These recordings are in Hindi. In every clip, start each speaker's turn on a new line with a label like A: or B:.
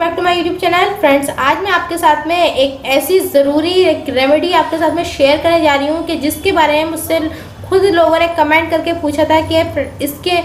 A: Back to my YouTube channel. Friends, आज मैं आपके साथ में एक ऐसी ज़रूरी एक रेमेडी आपके साथ में शेयर करने जा रही हूँ कि जिसके बारे में मुझसे खुद लोगों ने कमेंट करके पूछा था कि इसके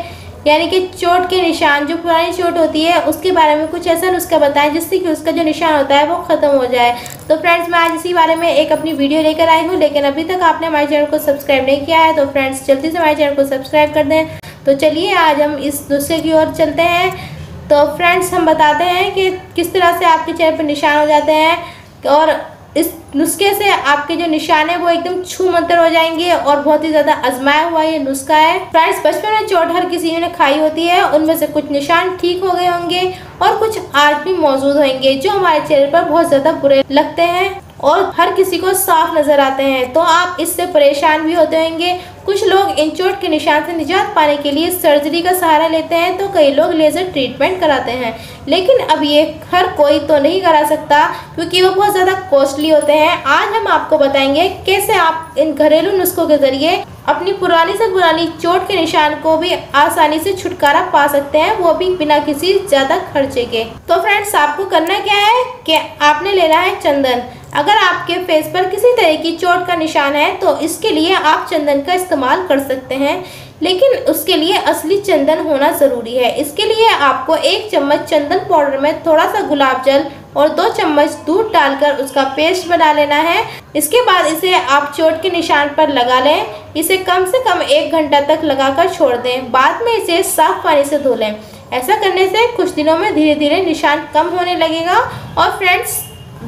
A: यानी कि चोट के निशान, जो पुरानी चोट होती है, उसके बारे में कुछ ऐसा नुस्खा बताएँ जिससे कि उसका जो निशान होता है वो ख़त्म हो जाए। तो फ्रेंड्स, मैं आज इसी बारे में एक अपनी वीडियो लेकर आई हूँ, लेकिन अभी तक आपने हमारे चैनल को सब्सक्राइब नहीं किया है तो फ्रेंड्स, जल्दी से हमारे चैनल को सब्सक्राइब कर दें। तो चलिए, आज हम इस नुस्खे की ओर चलते हैं। तो फ्रेंड्स हम बताते हैं कि किस तरह से आपके चेहरे पर निशान हो जाते हैं और इस नुस्खे से आपके जो निशान है, वो एकदम छू मंतर हो जाएँगे और बहुत ही ज़्यादा आजमाया हुआ ये नुस्खा है। फ्रेंड्स बचपन में चोट हर किसी ने खाई होती है, उनमें से कुछ निशान ठीक हो गए होंगे और कुछ आज भी मौजूद होंगे, जो हमारे चेहरे पर बहुत ज़्यादा बुरे लगते हैं। और हर किसी को साफ़ नज़र आते हैं। तो आप इससे परेशान भी होते होंगे। कुछ लोग इन चोट के निशान से निजात पाने के लिए सर्जरी का सहारा लेते हैं तो कई लोग लेज़र ट्रीटमेंट कराते हैं। लेकिन अब ये हर कोई तो नहीं करा सकता, क्योंकि वो बहुत ज़्यादा कॉस्टली होते हैं। आज हम आपको बताएँगे कैसे आप इन घरेलू नुस्खों के ज़रिए अपनी पुरानी से पुरानी चोट के निशान को भी आसानी से छुटकारा पा सकते हैं, वो भी बिना किसी ज़्यादा खर्चे के। तो फ्रेंड्स आपको करना क्या है कि आपने लेना है चंदन। अगर आपके फेस पर किसी तरह की चोट का निशान है तो इसके लिए आप चंदन का इस्तेमाल कर सकते हैं। लेकिन उसके लिए असली चंदन होना ज़रूरी है। इसके लिए आपको एक चम्मच चंदन पाउडर में थोड़ा सा गुलाब जल और दो चम्मच दूध डालकर उसका पेस्ट बना लेना है। इसके बाद इसे आप चोट के निशान पर लगा लें। इसे कम से कम एक घंटा तक लगाकर छोड़ दें। बाद में इसे साफ़ पानी से धो लें। ऐसा करने से कुछ दिनों में धीरे धीरे निशान कम होने लगेगा और फ्रेंड्स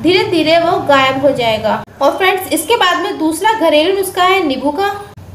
A: धीरे धीरे वो गायब हो जाएगा। और फ्रेंड्स, इसके बाद में दूसरा घरेलू नुस्खा है नींबू का।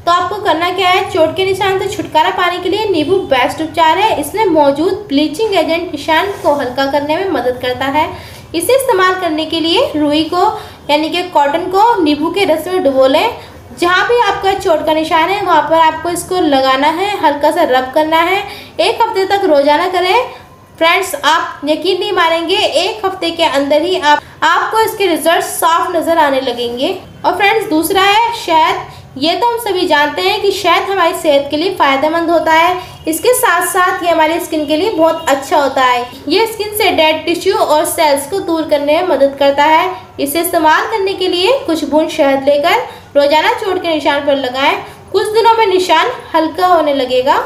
A: तो आपको करना क्या है, चोट के निशान से छुटकारा पाने के लिए नींबू बेस्ट उपचार है। इसमें मौजूद ब्लीचिंग एजेंट निशान को हल्का करने में मदद करता है। इसे इस्तेमाल करने के लिए रुई को, यानी कि कॉटन को नींबू के रस में डुबो लें। जहाँ भी आपका चोट का निशान है, वहाँ पर आपको इसको लगाना है, हल्का सा रब करना है। एक हफ़्ते तक रोज़ाना करें। फ्रेंड्स, आप यकीन नहीं मानेंगे, एक हफ़्ते के अंदर ही आप, आपको इसके रिज़ल्ट साफ़ नज़र आने लगेंगे। और फ्रेंड्स, दूसरा है, शहद। ये तो हम सभी जानते हैं कि शहद हमारी सेहत के लिए फ़ायदेमंद होता है। इसके साथ साथ ये हमारी स्किन के लिए बहुत अच्छा होता है। ये स्किन से डेड टिश्यू और सेल्स को दूर करने में मदद करता है। इसे इस्तेमाल करने के लिए कुछ बूंद शहद लेकर रोज़ाना चोट के निशान पर लगाएँ। कुछ दिनों में निशान हल्का होने लगेगा।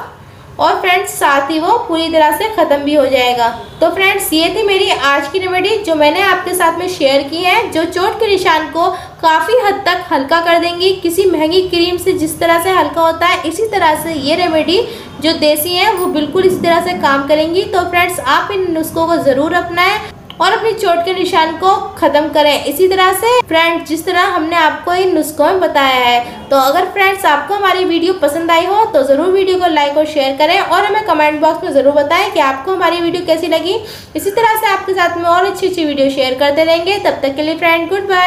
A: और फ्रेंड्स साथ ही वो पूरी तरह से ख़त्म भी हो जाएगा। तो फ्रेंड्स ये थी मेरी आज की रेमेडी जो मैंने आपके साथ में शेयर की है, जो चोट के निशान को काफ़ी हद तक हल्का कर देंगी। किसी महँगी क्रीम से जिस तरह से हल्का होता है, इसी तरह से ये रेमेडी जो देसी है, वो बिल्कुल इस तरह से काम करेंगी। तो फ्रेंड्स आप इन नुस्खों को ज़रूर अपनाएँ। और अपनी चोट के निशान को खत्म करें। इसी तरह से फ्रेंड्स जिस तरह हमने आपको इन नुस्खों में बताया है तो अगर फ्रेंड्स आपको हमारी वीडियो पसंद आई हो तो ज़रूर वीडियो को लाइक और शेयर करें और हमें कमेंट बॉक्स में ज़रूर बताएँ कि आपको हमारी वीडियो कैसी लगी। इसी तरह से आपके साथ में और अच्छी अच्छी वीडियो शेयर करते रहेंगे। तब तक के लिए फ्रेंड गुड बाय